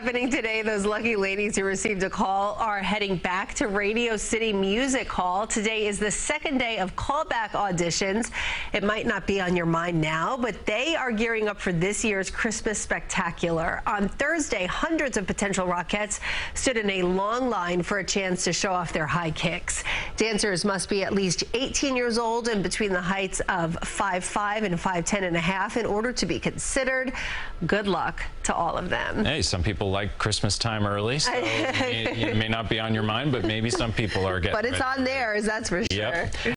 Happening today, those lucky ladies who received a call are heading back to Radio City Music Hall. Today is the second day of callback auditions. It might not be on your mind now, but they are gearing up for this year's Christmas Spectacular. On Thursday, hundreds of potential Rockettes stood in a long line for a chance to show off their high kicks. Dancers must be at least 18 years old and between the heights of 5'5 and 5'10 and a half in order to be considered. Good luck to all of them. Hey, some people like Christmas time early, so it, may, it may not be on your mind, but maybe some people are getting But it's ready. on theirs, that's for sure. Yep.